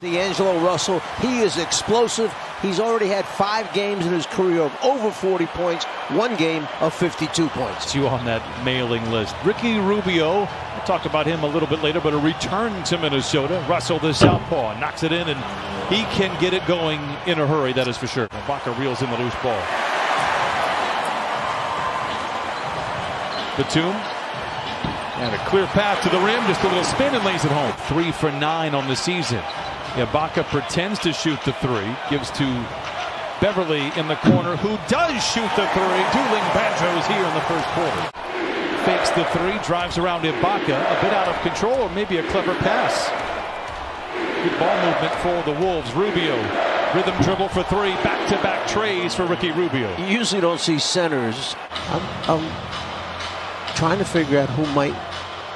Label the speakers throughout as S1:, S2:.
S1: D'Angelo Russell, he is explosive. He's already had five games in his career of over 40 points, one game of 52 points.
S2: You on that mailing list. Ricky Rubio, I talked about him a little bit later, but a return to Minnesota. Russell, the southpaw, knocks it in, and he can get it going in a hurry, that is for sure. Ibaka reels in the loose ball. Batum. And a clear path to the rim, just a little spin and lays it home. Three for nine on the season. Ibaka pretends to shoot the three, gives to Beverley in the corner, who does shoot the three. Dueling banjos here in the first quarter. Fakes the three, drives around Ibaka, a bit out of control, or maybe a clever pass. Good ball movement for the Wolves. Rubio, rhythm dribble for three, back-to-back treys for Ricky Rubio.
S1: You usually don't see centers. I'm, I'm trying to figure out who might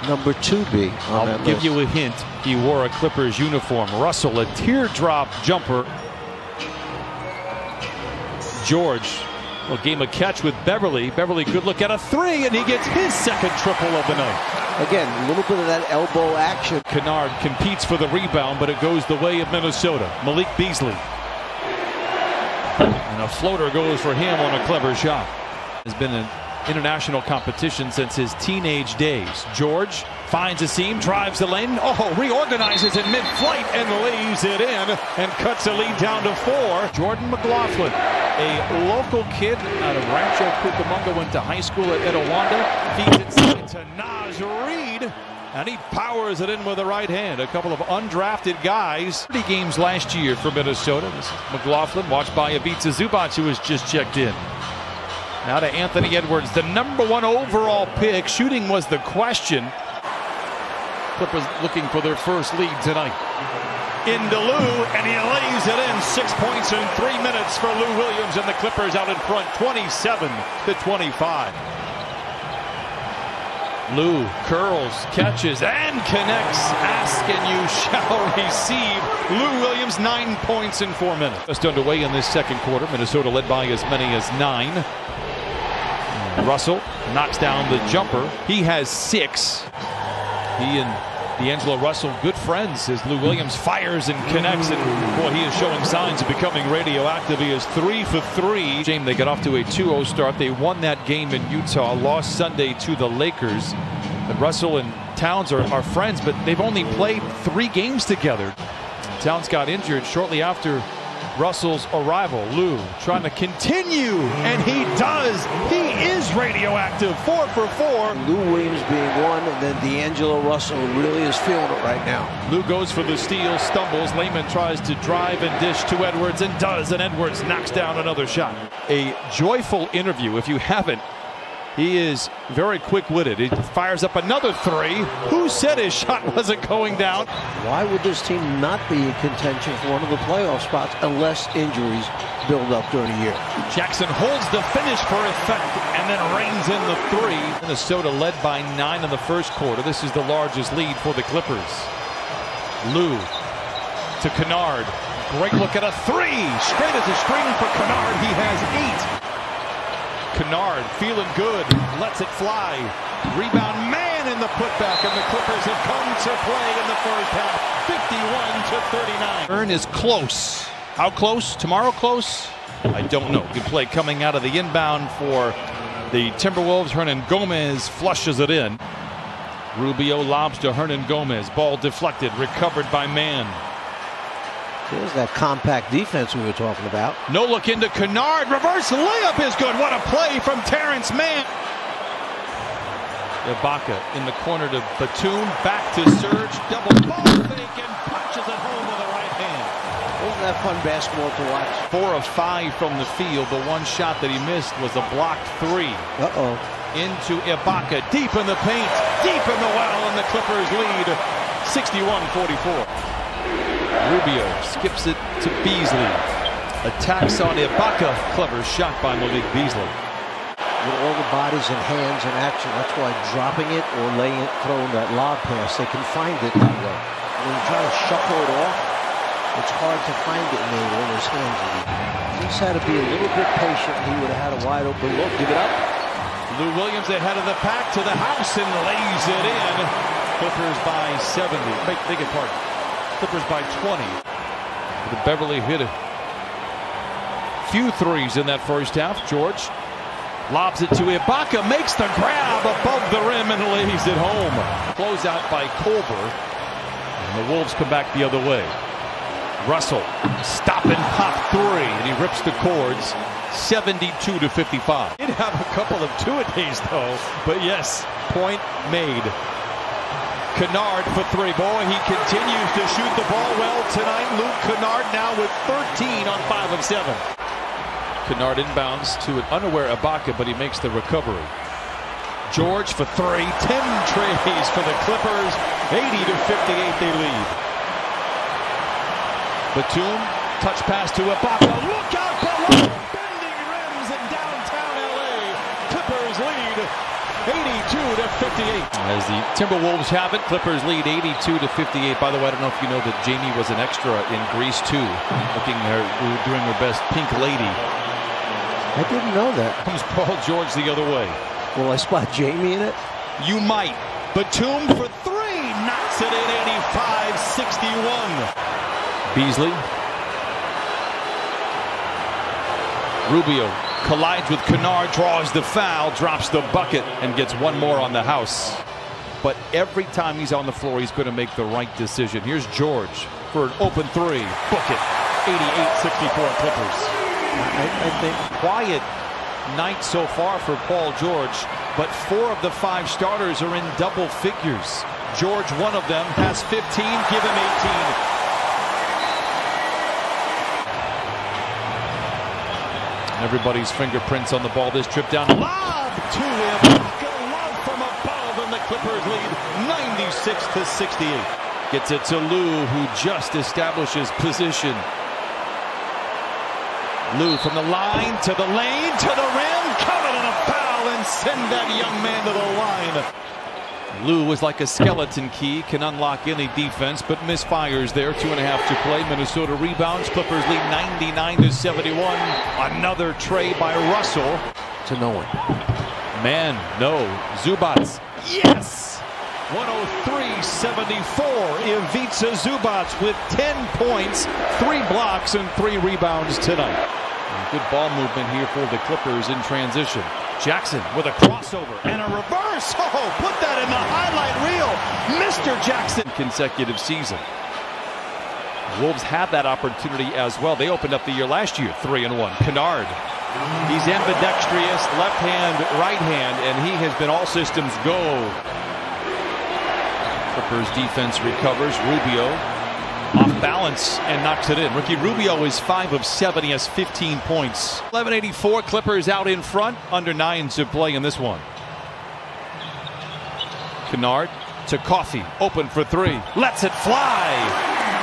S1: number two be
S2: I'll give
S1: list.
S2: you a hint. He wore a Clippers uniform. Russell, a teardrop jumper. George, a game of catch with Beverley. Beverley, good look at a three, and he gets his second triple of the night.
S1: Again, a little bit of that elbow action.
S2: Kennard competes for the rebound, but it goes the way of Minnesota. Malik Beasley. And a floater goes for him on a clever shot. Has been an international competition since his teenage days. George finds a seam, drives the lane, oh, reorganizes in mid-flight and lays it in and cuts the lead down to four. Jordan McLaughlin, a local kid out of Rancho Cucamonga, went to high school at Etiwanda, feeds it to Naz Reid. And he powers it in with the right hand. A couple of undrafted guys. 30 games last year for Minnesota. This is McLaughlin, watched by Ivica Zubac, who has just checked in. Now to Anthony Edwards, the number one overall pick. Shooting was the question. Clippers looking for their first lead tonight. Into Lou, and he lays it in. Six points in three minutes for Lou Williams, and the Clippers out in front, 27 to 25. Lou curls, catches, and connects. Ask and you shall receive. Lou Williams, nine points in four minutes. Just underway in this second quarter. Minnesota led by as many as nine. Russell knocks down the jumper. He has six. He and D'Angelo Russell, good friends as Lou Williams fires and connects. And boy, he is showing signs of becoming radioactive. He is three for three. Shame they got off to a 2-0 start. They won that game in Utah, lost Sunday to the Lakers. And Russell and Towns are, are friends, but they've only played three games together. Towns got injured shortly after Russell's arrival. Lou trying to continue, and he does. He is radioactive. Four for four.
S1: Lou Williams being one, and then D'Angelo Russell really is feeling it right now.
S2: Lou goes for the steal, stumbles. Layman tries to drive and dish to Edwards and does, and Edwards knocks down another shot. A joyful interview. If you haven't, he is very quick-witted. He fires up another three. Who said his shot wasn't going down?
S1: Why would this team not be in contention for one of the playoff spots unless injuries build up during the year?
S2: Jackson holds the finish for effect and then rains in the three. Minnesota led by nine in the first quarter. This is the largest lead for the Clippers. Lou to Kennard. Great look at a three. Straight as a string for Kennard. He has eight. Kennard feeling good, lets it fly. Rebound man in the putback, and the Clippers have come to play in the first half, 51 to 39. Earn is close. How close? Tomorrow close? I don't know. Good play coming out of the inbound for the Timberwolves. Hernangomez flushes it in. Rubio lobs to Hernangomez. Ball deflected, recovered by Mann.
S1: There's that compact defense we were talking about.
S2: No look into Kennard. Reverse layup is good. What a play from Terrence Mann. Ibaka in the corner to Batum. Back to Serge. Double ball fake and punches it home with the right hand.
S1: Wasn't that fun basketball to watch?
S2: Four of five from the field. The one shot that he missed was a blocked three.
S1: Uh-oh.
S2: Into Ibaka. Deep in the paint. Deep in the well. And the Clippers lead 61-44. Rubio skips it to Beasley. Attacks on Ibaka. Clever shot by Malik Beasley.
S1: With all the bodies and hands in action, that's why dropping it or laying it, throwing that lob pass, they can find it that way. When you try to shuffle it off, it's hard to find it in when his hands are He's had to be a little bit patient. He would have had a wide open look. Give it up.
S2: Lou Williams ahead of the pack to the house and lays it in. Clippers by 70. Make, make it pardon. Clippers by 20. The Beverley hit a few threes in that first half. George lobs it to Ibaka, makes the grab above the rim and lays it home. Close out by Culver. And the Wolves come back the other way. Russell stop and pop three, and he rips the cords 72 to 55. Did have a couple of two-a-days though, but yes, point made. Kennard for three. Boy, he continues to shoot the ball well tonight. Luke Kennard now with 13 on 5 of 7. Kennard inbounds to an unaware Ibaka, but he makes the recovery. George for three. 10 treys for the Clippers. 80 to 58 they lead. Batum, touch pass to Ibaka. Look out below! Bending rims in downtown LA. Clippers lead 82 to 58. As the Timberwolves have it, Clippers lead 82 to 58. By the way, I don't know if you know that Jamie was an extra in Grease 2, looking her doing her best pink lady.
S1: I didn't know that.
S2: Comes Paul George the other way.
S1: Will I spot Jamie in it?
S2: You might. Batum for three. Knocks it in 85 61. Beasley. Rubio collides with Kennard, draws the foul, drops the bucket, and gets one more on the house. But every time he's on the floor, he's going to make the right decision. Here's George for an open three. Book it. 88-64 Clippers. I, I think quiet night so far for Paul George, but four of the five starters are in double figures. George, one of them, has 15. Give him 18. Everybody's fingerprints on the ball this trip down. Lob to Ibaka. Love from above, and the Clippers lead 96 to 68. Gets it to Lou, who just establishes position. Lou from the line to the lane to the rim. Coming in a foul and send that young man to the line. Lou is like a skeleton key, can unlock any defense, but misfires there. Two and a half to play. Minnesota rebounds. Clippers lead 99 to 71. Another trey by Russell.
S1: To no one.
S2: Man, no. Zubac. Yes! 103-74. Ivica Zubac with 10 points, three blocks, and three rebounds tonight. Good ball movement here for the Clippers in transition. Jackson with a crossover and a reverse. Oh, put that in the highlight reel. Mr. Jackson. Consecutive season. Wolves had that opportunity as well. They opened up the year last year, three and one. Kennard. He's ambidextrous, left hand, right hand, and he has been all systems go. Clippers defense recovers. Rubio off balance and knocks it in. Ricky Rubio is 5 of 7. He has 15 points. 1184 Clippers out in front. Under nine to play in this one. Kennard to Coffey. Open for three. Lets it fly.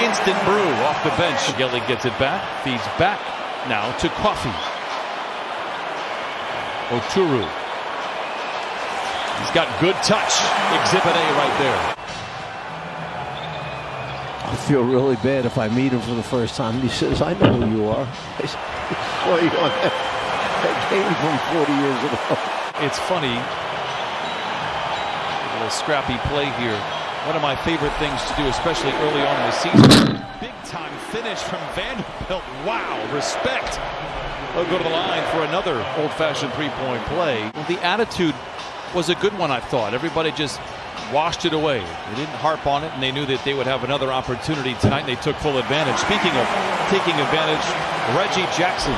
S2: Instant brew off the bench. Gelly gets it back. Feeds back. Now to Coffey. Oturu. He's got good touch. Exhibit A right there.
S1: Feel really bad if I meet him for the first time. He says, I know who you are. I saw you on that, game from 40 years ago.
S2: It's funny. A little scrappy play here. One of my favorite things to do, especially early on in the season. Big time finish from Vanderbilt. Wow, respect. They'll go to the line for another old-fashioned three-point play. Well, the attitude was a good one, I thought. Everybody just washed it away. They didn't harp on it, and they knew that they would have another opportunity tonight, and they took full advantage. Speaking of taking advantage, Reggie Jackson,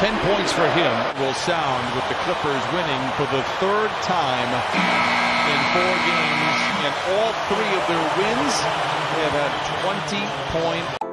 S2: 10 points for him, will sound with the Clippers winning for the third time in four games, and all three of their wins have had 20-point